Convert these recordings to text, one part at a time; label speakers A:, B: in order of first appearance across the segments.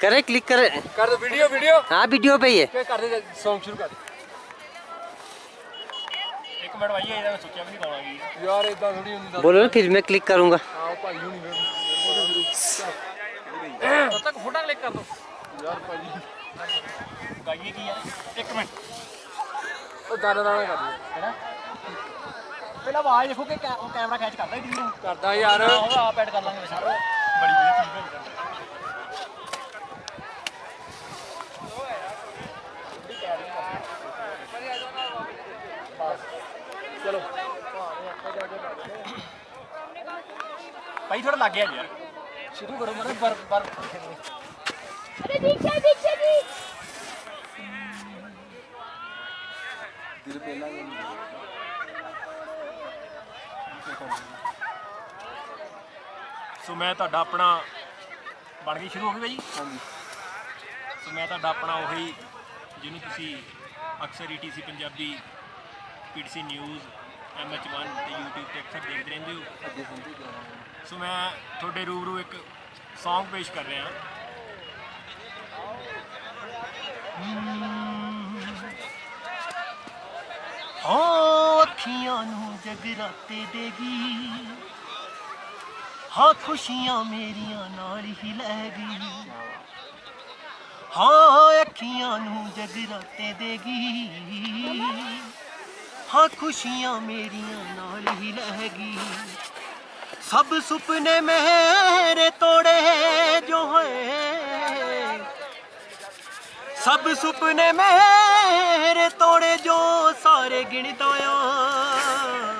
A: करे क्लिक करे
B: ਕਰ ਦੇ ਵੀਡੀਓ ਵੀਡੀਓ
A: हाँ वीडियो पे ही है
B: ਕਿ ਕਰ ਦੇ ਸੌਂਗ ਸ਼ੁਰੂ ਕਰ
C: ਇੱਕ ਮਿੰਟ ਭਾਈ ਇਹਦਾ ਮੈਂ ਸੋਚਿਆ ਵੀ ਨਹੀਂ ਕੌਣ ਆ ਗਈ
B: ਯਾਰ ਇਦਾਂ ਥੋੜੀ ਹੁੰਦਾ
A: बोलो ना फिर मैं क्लिक करूंगा
B: ਆਓ ਭਾਈ ਹੁਣੀ
C: ਤਦ ਤੱਕ ਫੋਟੋ ਕਲਿੱਕ ਕਰ ਦੋ
B: ਯਾਰ ਭਾਈ
C: ਗਾਈਏ ਕੀ ਆ ਇੱਕ ਮਿੰਟ
B: ਉਹ ਗਾਣਾ ਨਾਲ ਕਰ ਦੇ
C: ਹੈਨਾ ਪਹਿਲਾਂ ਆਵਾਜ਼ ਦੇਖੋ ਕਿ ਕੈ- ਉਹ ਕੈਮਰਾ ਖੈਚ ਕਰਦਾ ਹੀ ਨੂੰ
B: ਕਰਦਾ ਯਾਰ
C: ਉਹ ਆਪ ਐਡ ਕਰ ਲਾਂਗੇ ਵਿੱਚ भाई थोड़ा लागे गया यार। शुरू करो मतलब बर बर।
D: अरे दीक्षा दीक्षा जी
B: दिल पहला
C: ਸੋ ਮੈਂ ਤੁਹਾਡਾ ਆਪਣਾ ਬਣ ਗਈ ਸ਼ੁਰੂ ਹੋ ਗਈ ਭਾਈ
B: ਹਾਂਜੀ
C: ਸੋ ਮੈਂ ਤੁਹਾਡਾ ਆਪਣਾ ਉਹੀ ਜਿਹਨੂੰ ਤੁਸੀਂ ਅਕਸਰ ETC Punjabi PTC news MH one ਤੇ YouTube ਤੇ ਅਕਸਰ ਦੇਖਦੇ ਰਹਿੰਦੇ ਹੋ ਸੋ ਮੈਂ ਤੁਹਾਡੇ ਰੂਬਰੂ ਇੱਕ Song ਪੇਸ਼ ਕਰ ਰਿਹਾ ਹਾਂ ਅੱਖੀਆਂ ਨੂੰ ਜਗਰਾਤੇ ਦੇਗੀ ਹਾਂ ਖੁਸ਼ੀਆਂ ਮੇਰੀਆਂ ਨਾਲ ਹੀ ਲੈ ਗਈ। ਹਾਂ, ਅੱਖੀਆਂ ਨੂੰ ਜਗਰਾਤੇ ਦੇਗੀ ਹਾਂ, ਖੁਸ਼ੀਆਂ ਮੇਰੀਆਂ ਨਾਲ ਹੀ ਲੈ ਗਈ। ਸਭ ਸੁਪਨੇ ਮੇਰੇ ਤੋੜੇ ਜੋ ਹੋਏ। ਸਭ ਸੁਪਨੇ ਮੇਰੇ ਤੋੜੇ ਜੋ ਸਾਰੇ ਗਿਣਦਾ ਆ।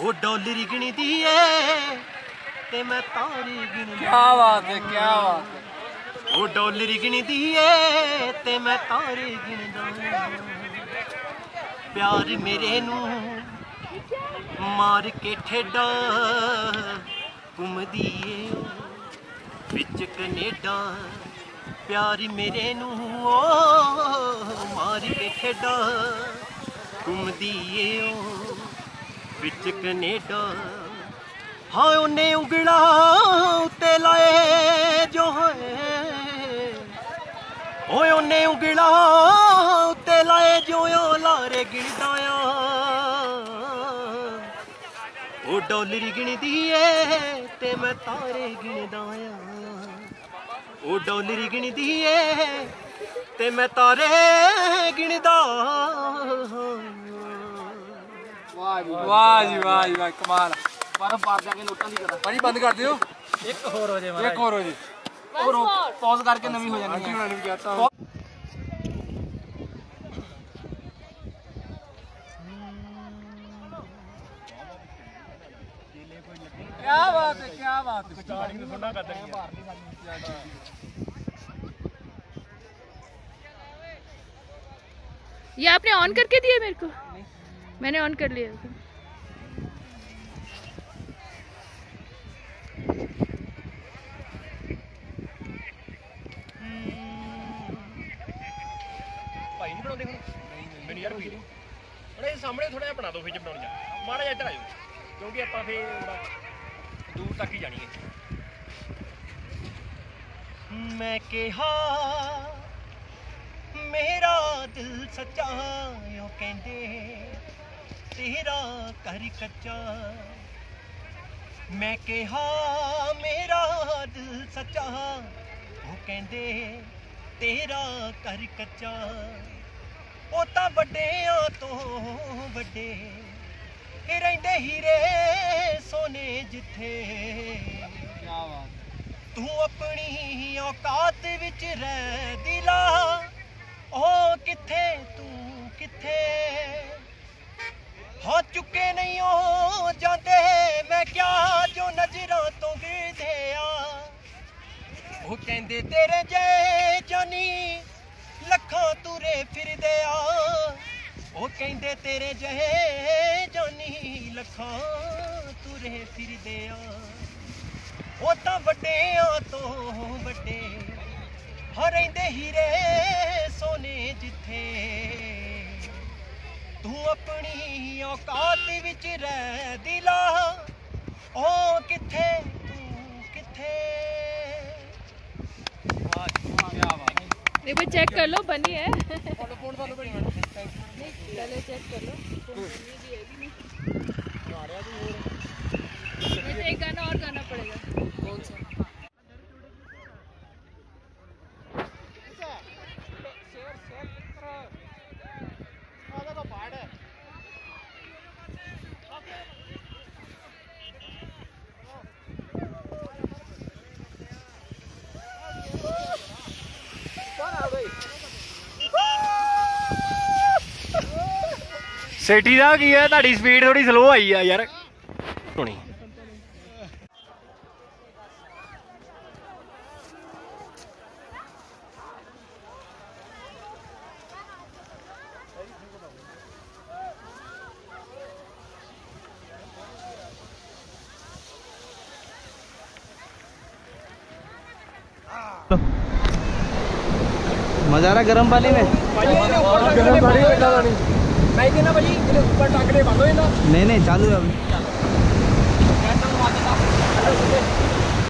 C: ਉਹ ਡਾਲਰ ਗਿਣਦੀ ਏ ਤੇ ਮੈਂ ਤਾਰੇ ਗਿਣਦਾ
B: ਕੀ ਬਾਤ ਹੈ ਕੀ ਬਾਤ ਹੈ।
C: ਉਹ ਡਾਲਰ ਗਿਣਦੀ ਏ ਤੇ ਮੈਂ ਤਾਰੇ ਗਿਣਦਾ ਪਿਆਰ ਮੇਰੇ ਨੂੰ ਮਾਰ ਕੇ ਠੇਡਾ ਘੁੰਮਦੀ ਏ। ਵਿੱਚ ਕੈਨੇਡਾ ਪਿਆਰ ਮੇਰੇ ਨੂੰ ਓ ਮਾਰ ਕੇ ਠੇਡਾ ਘੁੰਮਦੀ ਏ ਓ। ਵਿੱਚ ਕੈਨੇਡਾ। ਹਾਂ ਉਹਨੇ ਉਂਗਲਾਂ ਉੱਤੇ ਲਾਏ ਜੋ ਹੋਏ। ਓਏ, ਉਹਨੇ ਉਂਗਲਾਂ ਉੱਤੇ ਲਾਏ ਜੋ ਉਹ ਲਾਰੇ ਗਿਣਦਾਇਆ। ਉਹ ਡਾਲਰ ਗਿਣਦੀ ਏ ਤੇ ਮੈਂ ਤਾਰੇ ਗਿਣਦਾਇਆ। ਉਹ ਡਾਲਰ ਗਿਣਦੀ ਏ ਤੇ ਮੈਂ ਤਾਰੇ ਗਿਣਦਾ।
B: ਵਾਹ ਜੀ ਵਾਹ ਜੀ ਵਾਹ ਜੀ ਵਾਹ ਕਮਾਲ
C: ਪਰ ਬਾਹਰ ਜਾ ਕੇ ਨੋਟਾਂ ਦੀ ਕਰਾ
B: ਭਾਜੀ ਬੰਦ ਕਰ ਦਿਓ
C: ਇੱਕ ਹੋਰ ਹੋ ਜੇ
B: ਇੱਕ ਹੋਰ ਹੋ ਜੀ
C: ਉਹ ਰੋਕ ਪੌਜ਼ ਕਰਕੇ ਨਵੀਂ ਹੋ
B: ਆਂਟੀ ਹੁਣਾਂ ਨੇ ਵੀ ਕਹਤਾ ਕੀ ਬਾਤ ਹੈ ਕੀ ਬਾਤ ਹੈ
C: ਸਟਾਰਟਿੰਗ ਤੋਂ ਸੁਣਨਾ ਕਰ ਦੇਣੀ
D: ये आपने ऑन करके दिया मेरे को मैंने ऑन कर लिया
C: ਭਾਈ ਨਹੀਂ ਬਣਾਉਂਦੇ ਹੁਣ ਮੈਨੂੰ ਯਾਰ ਵੀ ਅਰੇ ਸਾਹਮਣੇ ਥੋੜਾ ਜਿਹਾ ਬਣਾ ਦਿਓ ਫਿਰ ਬਣਾਉਣੀ ਆ ਮਾੜਾ ਜਿਹਾ ਇੱਧਰ ਆਇਓ ਕਿਉਂਕਿ ਆਪਾਂ ਫੇਰ ਉਹਦਾ ਦੂਰ ਤੱਕ ਹੀ ਜਾਣੀ ਹੈ ਮੈਂ ਕਿਹਾ ਮੇਰਾ ਦਿਲ ਸੱਚਾ ਉਹ ਕਹਿੰਦੇ ਤੇਰਾ ਕਰ ਕੱਚਾ। ਮੈਂ ਕਿਹਾ ਮੇਰਾ ਦਿਲ ਸੱਚਾ। ਉਹ ਕਹਿੰਦੇ ਤੇਰਾ ਕਰ ਕੱਚਾ। ਉਹ ਤਾਂ ਵੱਡਿਆਂ ਤੋਂ ਵੱਡੇ। ਇਹ ਰਹਿੰਦੇ ਹੀਰੇ ਸੋਨੇ ਜਿੱਥੇ।
B: ਕੀ ਬਾਤ
C: ਤੂੰ ਆਪਣੀ ਔਕਾਤ ਵਿੱਚ ਰਹਿ ਦਿਲਾ। ਉਹ ਕਿੱਥੇ ਤੂੰ ਕਿੱਥੇ? ਹੋ ਚੁੱਕੇ ਨਹੀਂ ਉਹ, ਜਾਂਦੇ ਮੈਂ ਕਿਹਾ ਜੋ ਨਜ਼ਰਾਂ ਤੋਂ ਗਿਰਦੇ ਆ। ਉਹ ਕਹਿੰਦੇ, ਤੇਰੇ ਜੇ ਜਾਨੀ ਲੱਖਾਂ ਤੁਰੇ ਫਿਰਦੇ ਆ। ਉਹ ਕਹਿੰਦੇ, ਤੇਰੇ ਜਿਹੇ ਜਾਨੀ ਲੱਖਾਂ ਤੁਰੇ ਫਿਰਦੇ ਆ। ਉਹ ਤਾਂ ਵੱਡਿਆਂ ਤੋਂ ਵੱਡੇ ਹਰੈਂਦੇ ਹੀਰੇ ਸੋਨੇ ਜਿੱਥੇ। ਤੂੰ ਆਪਣੀ ਔਕਾਤ ਵਿੱਚ ਰਹਿ ਦਿਲਾ ਓ ਕਿੱਥੇ ਤੂੰ
D: ਕਿੱਥੇ देखो चेक कर लो बनी है। चलो चेक कर लो। एक गाना और गाना पड़ेगा। कौन सा?
C: ਸੇਠੀ ਦਾ ਕੀ ਹੈ ਤੁਹਾਡੀ ਸਪੀਡ ਥੋੜੀ ਸਲੋ ਆਈ ਆ ਯਾਰ ਹੁਣੀ
E: मजा आ रहा गर्म पानी में
B: ਮੈਂ ਕਹਿੰਦਾ
E: नाही ना भाजी ऊपर टाकले भाजोय